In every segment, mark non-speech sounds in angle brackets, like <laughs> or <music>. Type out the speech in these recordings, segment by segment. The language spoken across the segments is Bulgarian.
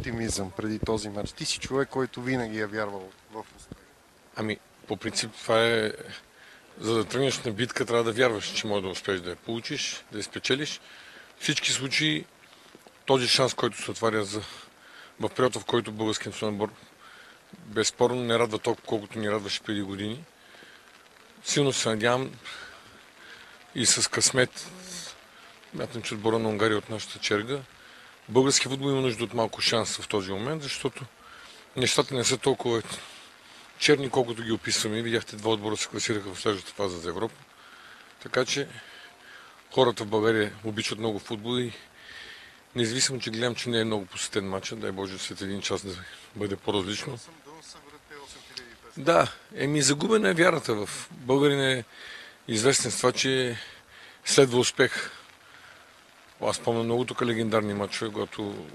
оптимизъм преди този матч? Ти си човек, който винаги е вярвал в успех. Ами, по принцип това е... За да тръгнеш на битка, трябва да вярваш, че може да успееш да я получиш, да я спечелиш. В всички случаи този шанс, който се отваря за... в периода, в който българският национален безспорно не радва толкова, колкото ни радваше преди години. Силно се надявам и с късмет, мятам, че отбора на Унгария е от нашата черга, български футбол има нужда от малко шанс в този момент, защото нещата не са толкова черни, колкото ги описваме. Видяхте, два отбора се класираха в следващата фаза за Европа. Така че хората в България обичат много футбол и независимо, че гледам, че не е много посетен матч, дай Боже след един час да бъде по-различно. Да, еми загубена е вярата в българин известен с това, че следва успех. Аз помня много тук легендарни матчове, когато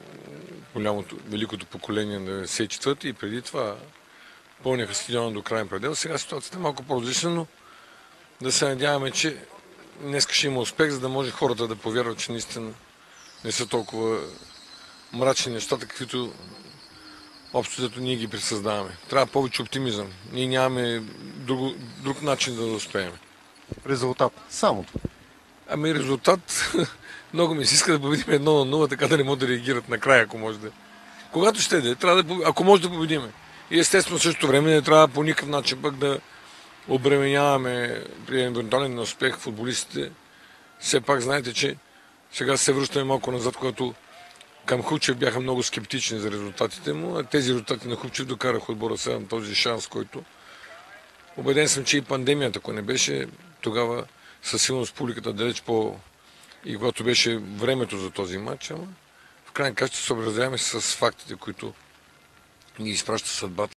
голямото, великото поколение на 94 и преди това пълняха стадиона до крайен предел. Сега ситуацията е малко по-различна, но да се надяваме, че днес ще има успех, за да може хората да повярват, че наистина не са толкова мрачни нещата, каквито общо зато ние ги присъздаваме. Трябва повече оптимизъм. Ние нямаме друг, друг начин да успеем. Резултат. Само. Ами резултат, <laughs> много ми се иска да победим едно на нула, така да не могат да реагират накрая, ако може да. Когато ще да, трябва да, ако може да победиме. И естествено в същото време не трябва по никакъв начин пък да обременяваме при евентуален успех футболистите. Все пак знаете, че сега се връщаме малко назад, когато към Хучев бяха много скептични за резултатите му, а тези резултати на Хучев докараха отбора сега на този шанс, който убеден съм, че и пандемията, ако не беше, тогава със сигурност публиката далеч по... и когато беше времето за този матч, ама в крайна качество се съобразяваме с фактите, които ни изпраща съдбата.